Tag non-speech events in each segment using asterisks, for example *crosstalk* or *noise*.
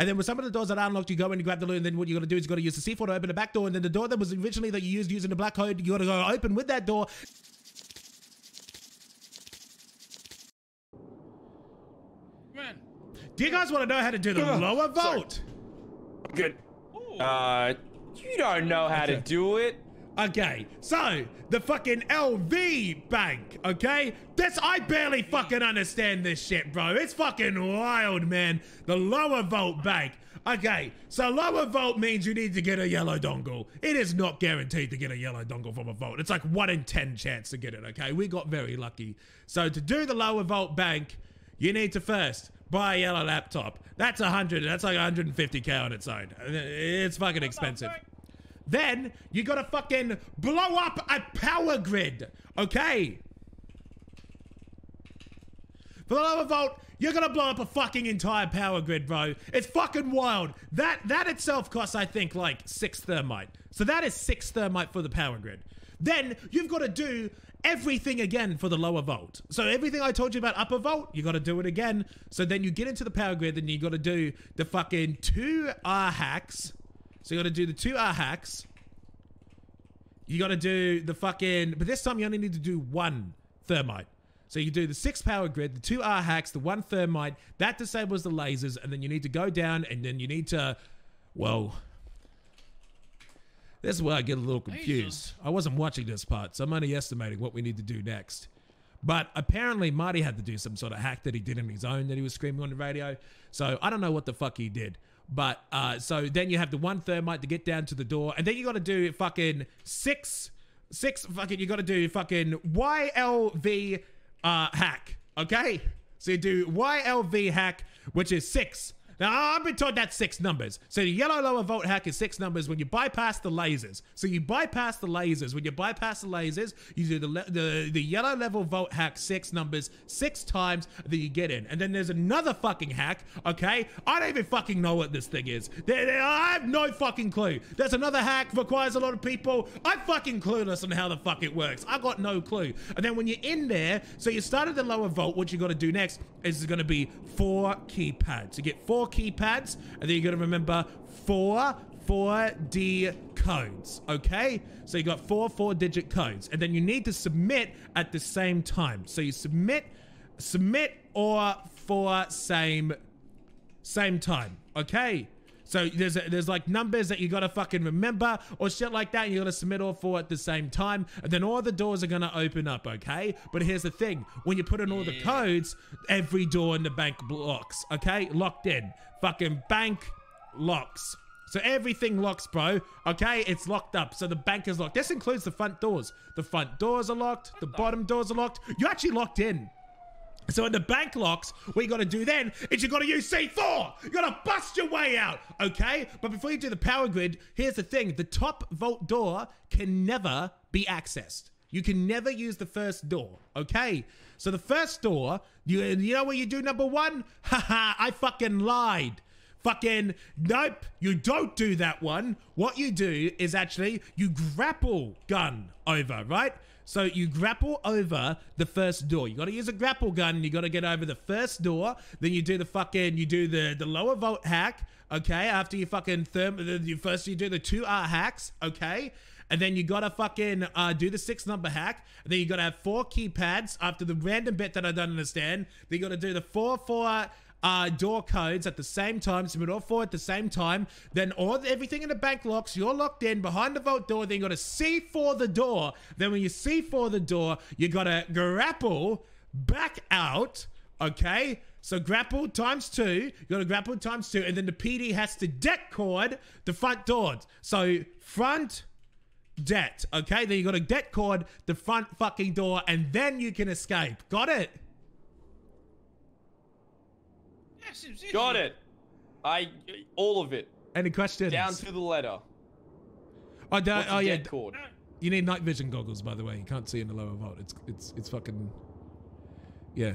And then when some of the doors that are unlocked, you go in and grab the loot, and then what you got to do is you got to use the C4 to open the back door, and then the door that was originally that you used using the black code, you got to go open with that door. Man. Do you guys want to know how to do the Ugh, lower sorry. vault? Good. Uh, you don't know how to do it. Okay, so the fucking LV bank, okay? This I barely fucking understand this shit, bro. It's fucking wild, man. The lower vault bank. Okay, so lower vault means you need to get a yellow dongle. It is not guaranteed to get a yellow dongle from a vault. It's like one in ten chance to get it, okay? We got very lucky. So to do the lower vault bank, you need to first buy a yellow laptop. That's a hundred. That's like 150k on its own. It's fucking expensive. Then you gotta fucking blow up a power grid, okay? For the lower vault, you're gonna blow up a fucking entire power grid, bro. It's fucking wild. That that itself costs, I think, like six thermite. So that is six thermite for the power grid. Then you've got to do everything again for the lower vault. So everything I told you about upper vault, you got to do it again. So then you get into the power grid, then you got to do the fucking two R hacks. So you got to do the two R hacks. You got to do the fucking, but this time you only need to do one thermite. So you do the six power grid, the two R hacks, the one thermite, that disables the lasers, and then you need to go down and then you need to, well, this is where I get a little confused. I wasn't watching this part, so I'm only estimating what we need to do next. But apparently, Marty had to do some sort of hack that he did on his own that he was screaming on the radio. So I don't know what the fuck he did. But uh, so then you have the one thermite to get down to the door, and then you got to do fucking six, six fucking. You got to do fucking YLV uh, hack. Okay, so you do YLV hack, which is six. Now I've been told that's six numbers. So the yellow lower vault hack is six numbers when you bypass the lasers. So you bypass the lasers. When you bypass the lasers, you do the the the yellow level volt hack six numbers six times. Then you get in. And then there's another fucking hack. Okay, I don't even fucking know what this thing is. I have no fucking clue. There's another hack requires a lot of people. I'm fucking clueless on how the fuck it works. I got no clue. And then when you're in there, so you started the lower vault. What you got to do next is going to be four keypads. You get four keypads, and then you got to remember four 4D codes, okay? So you got four four digit codes, and then you need to submit at the same time. So you submit, submit, or for same, same time, okay? So there's there's like numbers that you gotta fucking remember or shit like that. And you gotta submit all four at the same time, and then all the doors are gonna open up. Okay, but here's the thing: when you put in all the codes, every door in the bank blocks. Okay, locked in. Fucking bank locks. So everything locks, bro. Okay, it's locked up. So the bank is locked. This includes the front doors. The front doors are locked. The bottom doors are locked. You're actually locked in. So in the bank locks, what you got to do then is you got to use C4. You got to bust your way out, okay? But before you do the power grid, here's the thing: the top vault door can never be accessed. You can never use the first door, okay? So the first door, you you know what you do? Number one, *laughs* haha, I fucking lied. Fucking nope, you don't do that one. What you do is actually you grapple gun over, right? So you grapple over the first door. You got to use a grapple gun. And you got to get over the first door. Then you do the fucking you do the the lower vault hack. Okay, after you fucking therm, first you do the two R hacks. Okay. And then you gotta fucking uh, do the six number hack. And then you gotta have four keypads after the random bit that I don't understand. Then you gotta do the four four uh, door codes at the same time, submit all four at the same time. Then all everything in the bank locks. You're locked in behind the vault door. Then you got to C4 the door. Then when you C4 the door, you got to grapple back out. Okay. So grapple times two, you got to grapple times two, and then the PD has to det cord the front doors. So front det, okay? Then you got to det cord the front fucking door, and then you can escape. Got it? Yeah, seems easy. Got it. I all of it Any questions? down to the letter. Oh, da- What's oh yeah. cord? You need night vision goggles, by the way. You can't see in the lower vault. It's it's it's fucking yeah.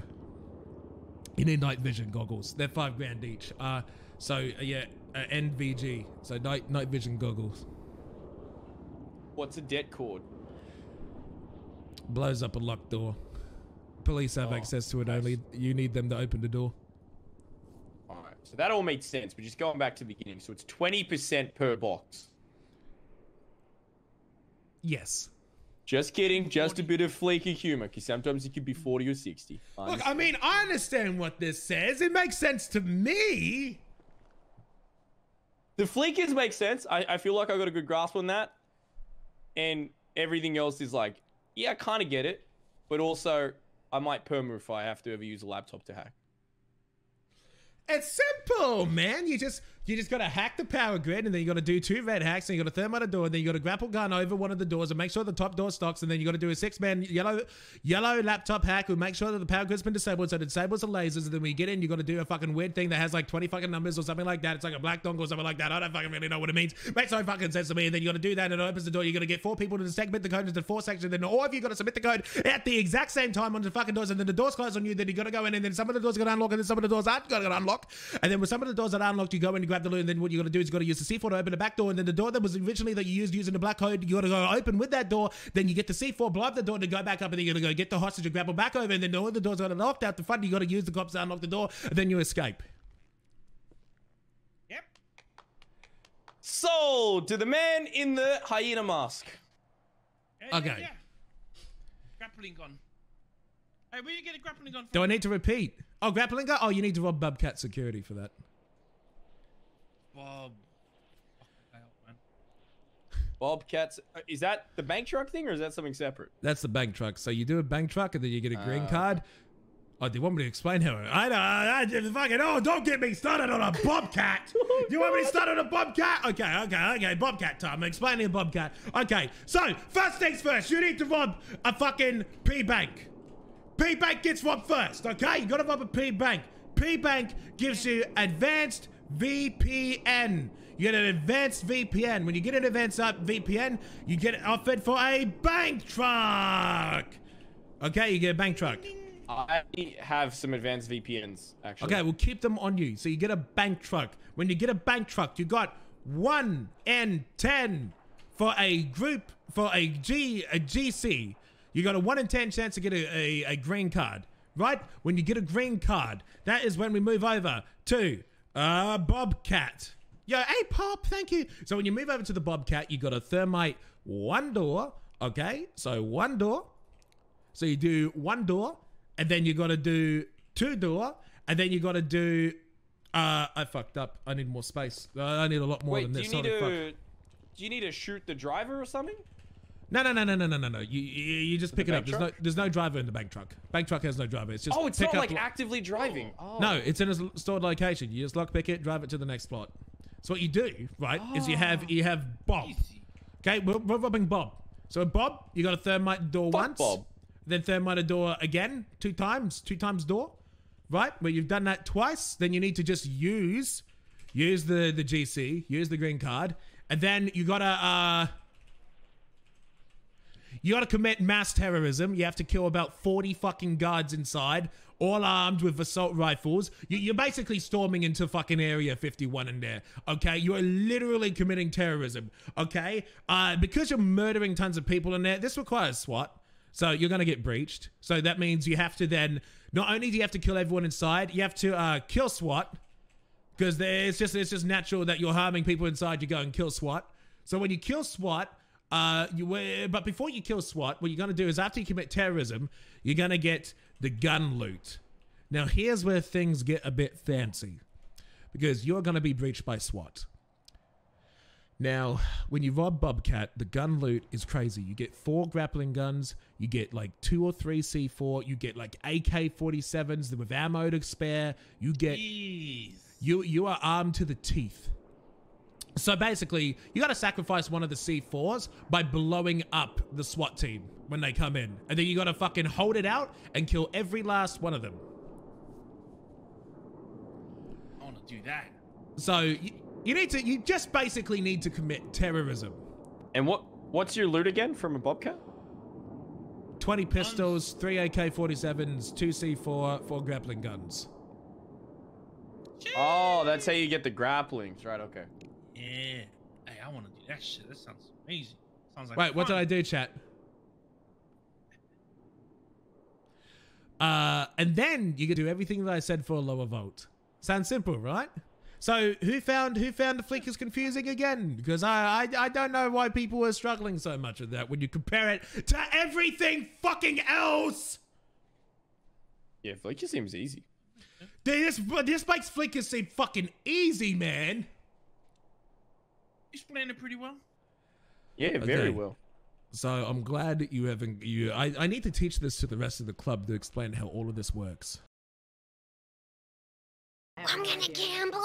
You need night vision goggles. They're five grand each. Uh, so uh, yeah, uh, NVG. So night night vision goggles What's a det cord? blows up a locked door. Police have Oh, access to it. nice. Only you need them to open the door. So that all makes sense, but just going back to the beginning. So it's 20% per box. Yes. Just kidding. Just a bit of flaky humor, because sometimes it could be 40 or 60. I Look, I mean, I understand what this says. It makes sense to me. The Fleecas make sense. I, I feel like I got a good grasp on that. And everything else is like, yeah, I kind of get it. But also, I might perma if I have to ever use a laptop to hack. It's simple, man. You just you just gotta hack the power grid, and then you gotta do two red hacks, and you gotta thermite a door, and then you gotta grapple gun over one of the doors and make sure the top door stocks, and then you gotta do a six man yellow yellow laptop hack and make sure that the power grid's been disabled, so it disables the lasers, and then when you get in, you gotta do a fucking weird thing that has like 20 fucking numbers or something like that. It's like a black dongle or something like that. I don't fucking really know what it means. Makes no fucking sense to me. And then you gotta do that, and it opens the door. You're gonna get four people to segment the code into four sections, then all of you gotta submit the code at the exact same time on the fucking doors, and then the doors close on you, then you gotta go in, and then some of the doors are gonna unlock, and then some of the doors aren't gonna unlock. And then with some of the doors that are unlocked, you go in and grab the loot, and then what you gotta do is you gotta use the C4 to open the back door, and then the door that was originally that you used using the black code, you gotta go open with that door, then you get the C4, blow up the door to go back up, and then you gotta go get the hostage and grab grapple back over, and then all the doors are locked out the front, you gotta use the cops to unlock the door, and then you escape. Yep. Sold to the man in the hyena mask. Yeah, Okay. Yeah, yeah. Grappling gun. Hey, where you get a grappling gun from? Do I need to repeat? Oh, grappling gun? Oh, you need to rob Bobcat security for that. Bob. Fucking. Bobcats. uh, Is that the bank truck thing or is that something separate? That's the bank truck. So you do a bank truck and then you get a green Ah, card. Oh, do you want me to explain how? I don't. I just fucking. Oh, don't get me started on a bobcat. Do *laughs* you want me to start on a bobcat? Okay, okay, okay. Bobcat time. Explaining a bobcat. Okay. So first things first. You need to rob a fucking P bank. P bank gets robbed first. Okay, you gotta rob a P bank. P bank gives you advanced VPN. You get an advanced VPN. When you get an advanced uh, VPN, you get offered for a bank truck. Okay, you get a bank truck. I have some advanced VPNs actually. Okay, we'll keep them on you. So you get a bank truck. When you get a bank truck, you got one and ten for a group for a G a GC. You got a one in ten chance to get a, a, a green card. Right? When you get a green card, that is when we move over to uh Bobcat. Yo, hey Pop, thank you. So when you move over to the Bobcat, you got a thermite one door. Okay, so one door. So you do one door, and then you got to do two door, and then you got to do. Uh, I fucked up. I need more space. Uh, I need a lot more Wait, than do this. you need Holy fuck. to? Do you need to shoot the driver or something? No, no, no, no, no, no, no, no. You, you, you just pick it bank up. There's no, there's no driver in the bank truck. Bank truck has no driver. It's just Oh, it's pick not up like lo- actively driving. Oh. No, it's in a stored location. You just lock pick it, drive it to the next plot. So what you do, right, is you have you have Bob. Easy. Okay, we're, we're robbing Bob. So Bob, you got to thermite door Fuck once, Bob. then thermite a door again, two times, two times door, right? Where you've done that twice, then you need to just use use the the GC, use the green card, and then you gotta uh you gotta commit mass terrorism. You have to kill about forty fucking guards inside. All armed with assault rifles. You, you're basically storming into fucking Area 51 in there. Okay, you are literally committing terrorism. Okay, uh, because you're murdering tons of people in there. This requires SWAT. So you're going to get breached. So that means you have to then, not only do you have to kill everyone inside, you have to uh, kill SWAT because it's just it's just natural that you're harming people inside. You go and kill SWAT. So when you kill SWAT, uh, you uh, but before you kill SWAT, what you're going to do is after you commit terrorism, you're going to get the gun loot. Now here's where things get a bit fancy because you're going to be breached by SWAT. Now, when you rob Bobcat, the gun loot is crazy. You get four grappling guns, you get like two or three C4, you get like AK 47s with ammo to spare, you get Jeez. you you are armed to the teeth. So basically, you got to sacrifice one of the C4s by blowing up the SWAT team when they come in, and then you got to fucking hold it out and kill every last one of them. I want to do that. So you, you need to you just basically need to commit terrorism. And what? What's your loot again from a Bobcat? 20 pistols, 3 AK-47s, 2 C4, 4 grappling guns. Oh, that's how you get the grapplings, right? Okay. Yeah. Hey, I want to do that shit. That sounds amazing. Sounds like Wait, what did. I do, chat? Uh, and then you can do everything that I said for a lower vote. Sounds simple, right? So who found who found the flickers confusing again? Because I, I I don't know why people were struggling so much with that when you compare it to everything fucking else. Yeah, Flicker seems easy. This this makes flickers seem fucking easy, man. He's playing it pretty well. Yeah, very Okay. well. So I'm glad that you haven't you. I, I need to teach this to the rest of the club to explain how all of this works. I'm gonna gamble.